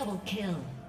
Double kill.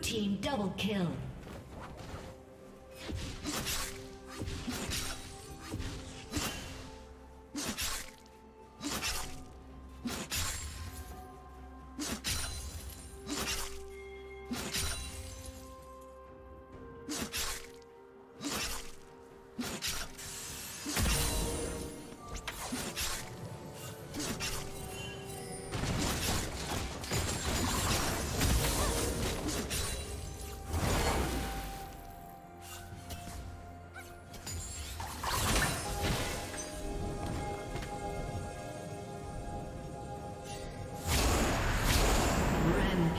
Team double kill.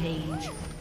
Rampage.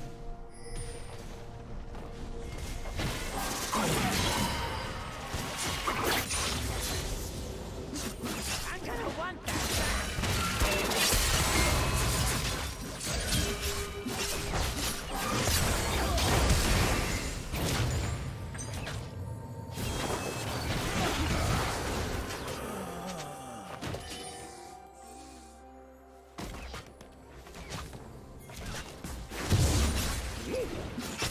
Hey!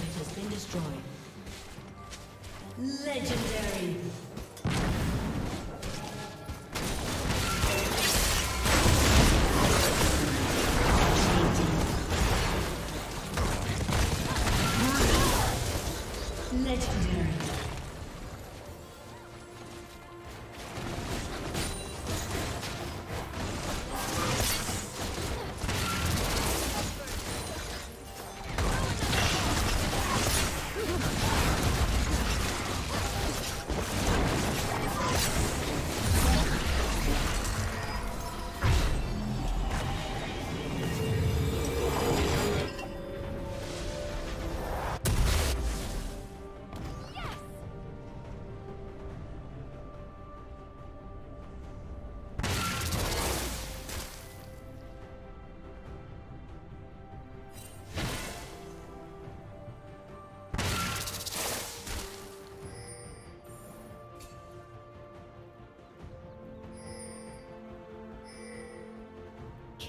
team has